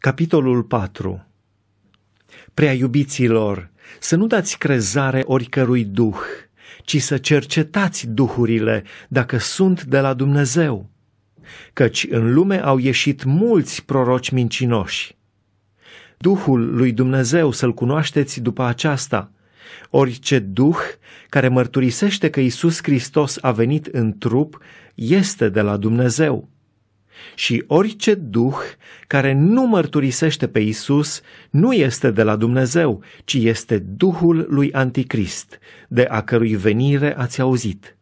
Capitolul 4 Prea iubiților, să nu dați crezare oricărui duh, ci să cercetați duhurile dacă sunt de la Dumnezeu, căci în lume au ieșit mulți proroci mincinoși. Duhul lui Dumnezeu să-l cunoașteți după aceasta. Orice duh care mărturisește că Isus Hristos a venit în trup este de la Dumnezeu și orice duh care nu mărturisește pe Isus nu este de la Dumnezeu, ci este duhul lui Anticrist, de a cărui venire ați auzit.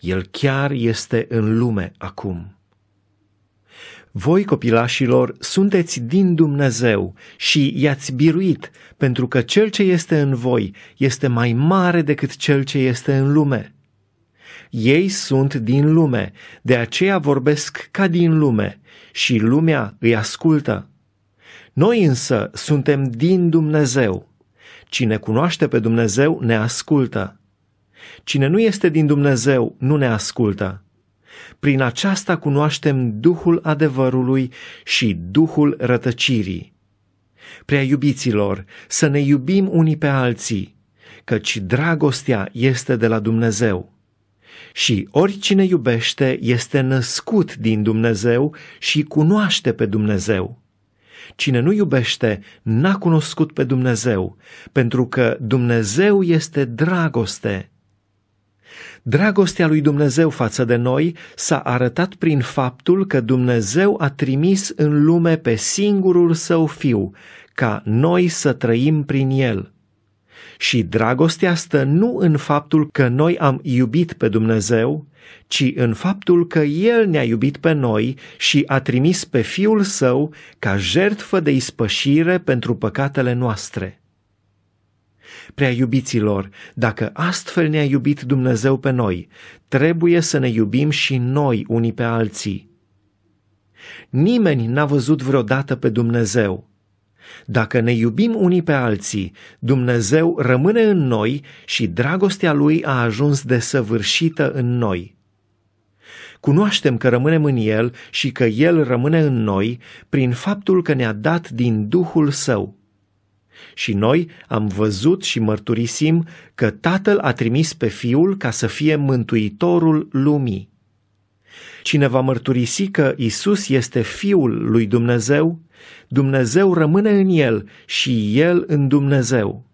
El chiar este în lume acum. Voi, copilașilor, sunteți din Dumnezeu și i-ați biruit, pentru că cel ce este în voi este mai mare decât cel ce este în lume. Ei sunt din lume, de aceea vorbesc ca din lume și lumea îi ascultă. Noi însă suntem din Dumnezeu. Cine cunoaște pe Dumnezeu ne ascultă. Cine nu este din Dumnezeu nu ne ascultă. Prin aceasta cunoaștem Duhul adevărului și Duhul rătăcirii. Prea iubiților, să ne iubim unii pe alții, căci dragostea este de la Dumnezeu. Și oricine iubește este născut din Dumnezeu și cunoaște pe Dumnezeu. Cine nu iubește n-a cunoscut pe Dumnezeu, pentru că Dumnezeu este dragoste. Dragostea lui Dumnezeu față de noi s-a arătat prin faptul că Dumnezeu a trimis în lume pe singurul său fiu, ca noi să trăim prin el. Și dragostea stă nu în faptul că noi am iubit pe Dumnezeu, ci în faptul că El ne-a iubit pe noi și a trimis pe Fiul Său ca jertfă de ispășire pentru păcatele noastre. Prea iubiților, dacă astfel ne-a iubit Dumnezeu pe noi, trebuie să ne iubim și noi unii pe alții. Nimeni n-a văzut vreodată pe Dumnezeu, dacă ne iubim unii pe alții, Dumnezeu rămâne în noi și dragostea Lui a ajuns desăvârșită în noi. Cunoaștem că rămânem în El și că El rămâne în noi prin faptul că ne-a dat din Duhul Său. Și noi am văzut și mărturisim că Tatăl a trimis pe Fiul ca să fie mântuitorul lumii. Cine va mărturisi că Isus este Fiul lui Dumnezeu, Dumnezeu rămâne în el și el în Dumnezeu.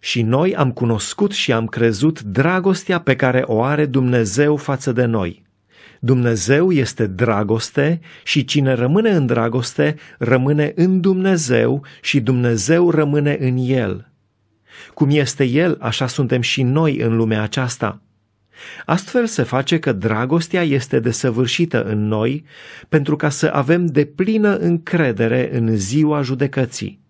Și noi am cunoscut și am crezut dragostea pe care o are Dumnezeu față de noi. Dumnezeu este dragoste și cine rămâne în dragoste rămâne în Dumnezeu și Dumnezeu rămâne în el. Cum este el, așa suntem și noi în lumea aceasta. Astfel se face că dragostea este desăvârșită în noi pentru ca să avem de plină încredere în ziua judecății.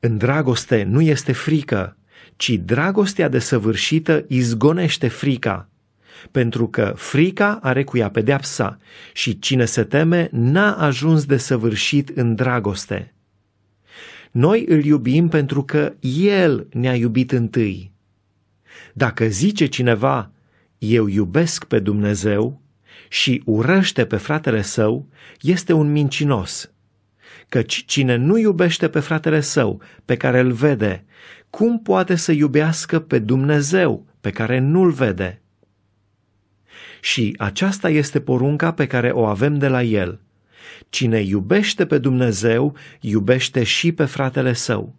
În dragoste nu este frică, ci dragostea desăvârșită izgonește frica, pentru că frica are cu ea pedeapsa și cine se teme n-a ajuns de săvârșit în dragoste. Noi îl iubim pentru că El ne-a iubit întâi. Dacă zice cineva, eu iubesc pe Dumnezeu și urăște pe fratele său, este un mincinos. Căci cine nu iubește pe fratele său, pe care îl vede, cum poate să iubească pe Dumnezeu, pe care nu-l vede? Și aceasta este porunca pe care o avem de la el. Cine iubește pe Dumnezeu, iubește și pe fratele său.